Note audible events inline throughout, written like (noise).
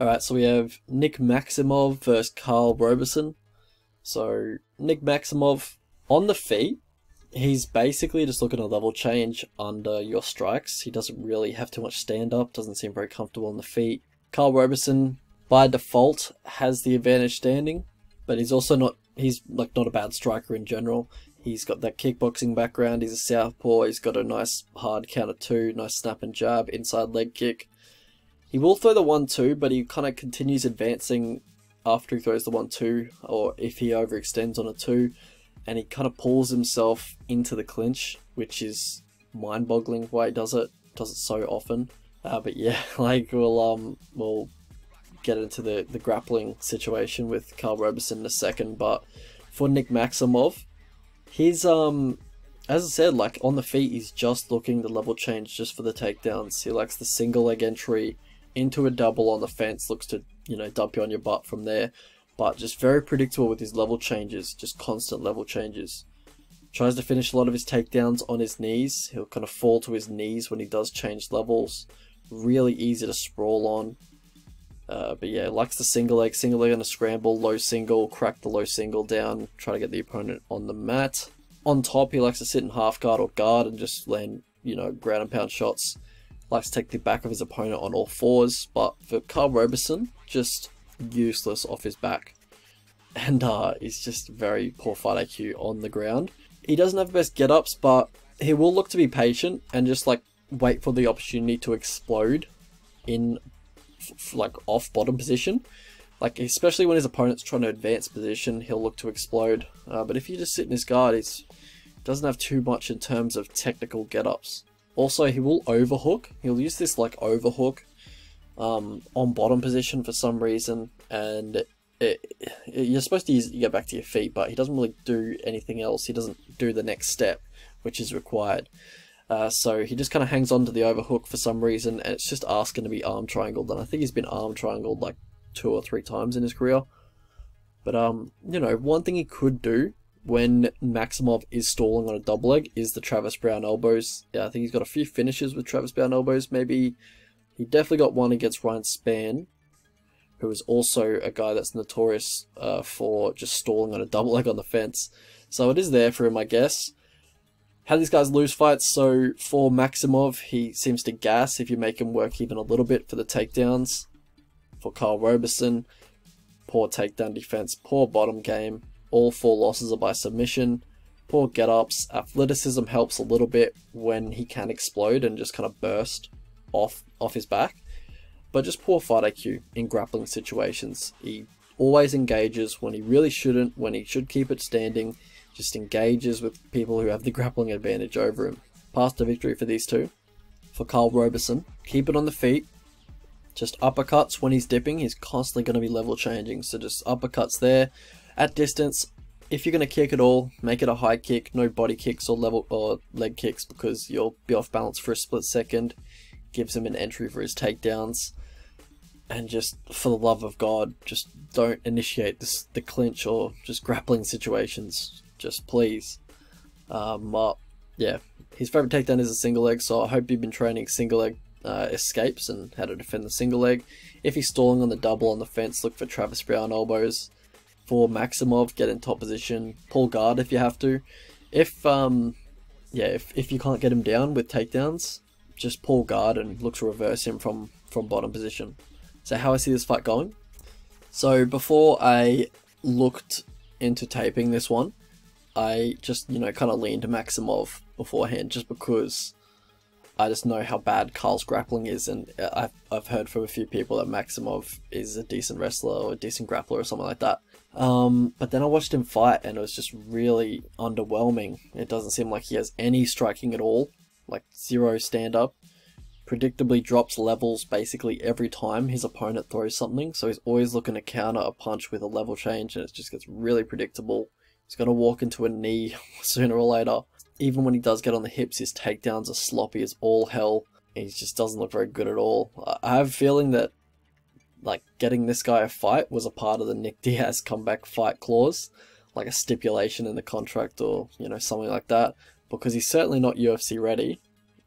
Alright, so we have Nick Maximov versus Karl Roberson. So, Nick Maximov on the feet, he's basically just looking to level change under your strikes. He doesn't really have too much stand up, doesn't seem very comfortable on the feet. Karl Roberson, by default, has the advantage standing, but he's also not, he's like not a bad striker in general. He's got that kickboxing background, he's a southpaw, he's got a nice hard counter two, nice snap and jab, inside leg kick. He will throw the 1-2, but he kind of continues advancing after he throws the 1-2, or if he overextends on a 2, and he kind of pulls himself into the clinch, which is mind-boggling why he does it, does it so often. Uh, but yeah, (laughs) like, we'll, um, we'll get into the, the grappling situation with Karl Roberson in a second, but for Nick Maximov, he's, um, as I said, like, on the feet, he's just looking to level change just for the takedowns. He likes the single leg entry into a double on the fence, looks to, you know, dump you on your butt from there. But just very predictable with his level changes, just constant level changes. Tries to finish a lot of his takedowns on his knees. He'll kind of fall to his knees when he does change levels. Really easy to sprawl on. Uh, but yeah, likes the single leg, single leg on a scramble, low single, crack the low single down, try to get the opponent on the mat. On top, he likes to sit in half guard or guard and just land, you know, ground and pound shots likes to take the back of his opponent on all fours, but for Karl Roberson, just useless off his back. And uh, he's just very poor fight IQ on the ground. He doesn't have the best get-ups, but he will look to be patient and just like wait for the opportunity to explode in like off bottom position. Like especially when his opponent's trying to advance position, he'll look to explode. Uh, but if you just sit in his guard, he doesn't have too much in terms of technical get-ups. Also, he will overhook. He'll use this like overhook um, on bottom position for some reason, and it, it, you're supposed to use get back to your feet, but he doesn't really do anything else. He doesn't do the next step, which is required. Uh, so he just kind of hangs on to the overhook for some reason, and it's just asking to be arm triangled. And I think he's been arm triangled like two or three times in his career. But um, you know, one thing he could do when Maximov is stalling on a double leg is the Travis Browne elbows. Yeah, I think he's got a few finishes with Travis Browne elbows. Maybe he definitely got one against Ryan Spann, who is also a guy that's notorious uh, for just stalling on a double leg on the fence. So it is there for him, I guess. How these guys lose fights, so for Maximov, he seems to gas if you make him work even a little bit for the takedowns. For Karl Roberson, poor takedown defense, poor bottom game. All four losses are by submission. Poor get-ups. Athleticism helps a little bit when he can explode and just kind of burst off, off his back. But just poor fight IQ in grappling situations. He always engages when he really shouldn't, when he should keep it standing. Just engages with people who have the grappling advantage over him. Path to victory for these two. For Karl Roberson, keep it on the feet. Just uppercuts when he's dipping, he's constantly going to be level changing. So just uppercuts there. At distance, if you're going to kick at all, make it a high kick, no body kicks or level or leg kicks because you'll be off balance for a split second. Gives him an entry for his takedowns. And just for the love of God, just don't initiate this the clinch or just grappling situations. Just please. Um, well, yeah, his favorite takedown is a single leg, so I hope you've been training single leg uh, escapes and how to defend the single leg. If he's stalling on the double on the fence, look for Travis Browne elbows for Maximov, get in top position, pull guard if you have to. If um, yeah, if, if you can't get him down with takedowns, just pull guard and look to reverse him from from bottom position. So how I see this fight going. So before I looked into taping this one, I just you know kind of leaned to Maximov beforehand, just because I just know how bad Karl's grappling is, and I've, I've heard from a few people that Maximov is a decent wrestler or a decent grappler or something like that. Um, but then I watched him fight, and it was just really underwhelming. It doesn't seem like he has any striking at all, like zero stand up. Predictably drops levels basically every time his opponent throws something, so he's always looking to counter a punch with a level change, and it just gets really predictable. He's going to walk into a knee (laughs) sooner or later even when he does get on the hips, his takedowns are sloppy as all hell. He just doesn't look very good at all. I have a feeling that like getting this guy a fight was a part of the Nick (laughs) Diaz comeback fight clause, like a stipulation in the contract or you know something like that, because he's certainly not UFC ready.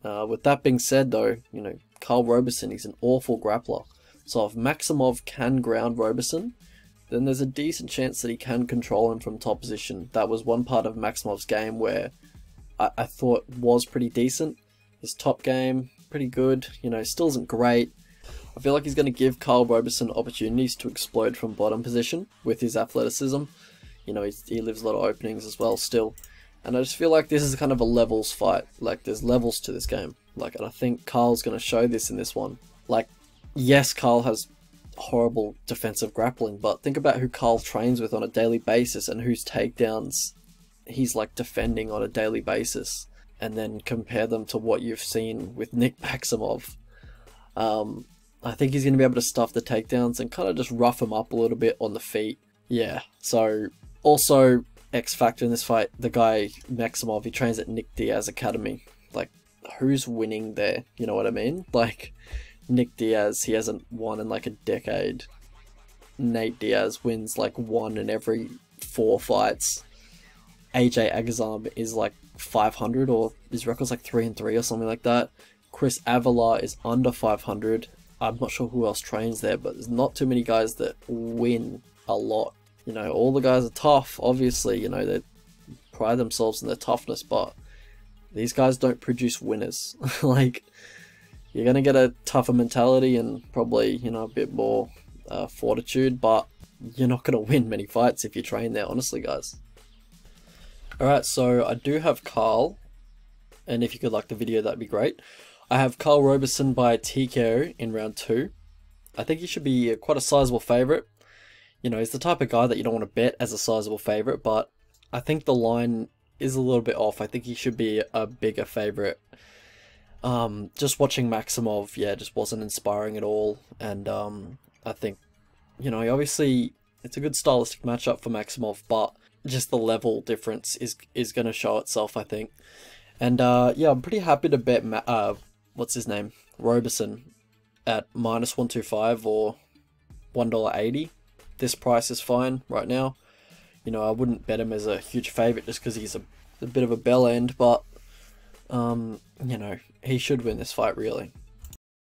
Uh, with that being said, though, you know Karl Roberson, he's an awful grappler. So if Maximov can ground Roberson, then there's a decent chance that he can control him from top position. That was one part of Maximov's game where I, I thought was pretty decent. His top game, pretty good. You know, still isn't great. I feel like he's going to give Karl Roberson opportunities to explode from bottom position with his athleticism. You know, he lives a lot of openings as well still. And I just feel like this is kind of a levels fight. Like, there's levels to this game. Like, and I think Karl's going to show this in this one. Like, yes, Karl has horrible defensive grappling, but think about who Karl trains with on a daily basis and whose takedowns he's like defending on a daily basis. And then compare them to what you've seen with Nick Maximov. Um, I think he's going to be able to stuff the takedowns and kind of just rough him up a little bit on the feet. Yeah, so also X factor in this fight, the guy Maximov, he trains at Nick Diaz Academy. Like, who's winning there? You know what I mean? Like, Nick Diaz, he hasn't won in like a decade. Nate Diaz wins like one in every four fights. AJ Agazarian is like 500 or his record's like 3 and 3 or something like that. Chris Avila is under 500. I'm not sure who else trains there, but there's not too many guys that win a lot. You know, all the guys are tough, obviously, you know, they pride themselves in their toughness, but these guys don't produce winners. (laughs) like, you're going to get a tougher mentality and probably, you know, a bit more uh, fortitude, but you're not going to win many fights if you train there, honestly, guys. Alright, so I do have Karl, and if you could like the video, that'd be great. I have Karl Roberson by TKO in round two. I think he should be quite a sizable favourite you know, he's the type of guy that you don't want to bet as a sizable favourite, but I think the line is a little bit off. I think he should be a bigger favourite. Um, just watching Maximov, yeah, just wasn't inspiring at all, and um, I think, you know, he obviously it's a good stylistic matchup for Maximov, but just the level difference is is going to show itself, I think. And uh, yeah, I'm pretty happy to bet, Ma uh, what's his name, Roberson, at minus 125 or $1.80 this price is fine right now. You know, I wouldn't bet him as a huge favourite just because he's a, a, bit of a bell end, but, um, you know, he should win this fight, really.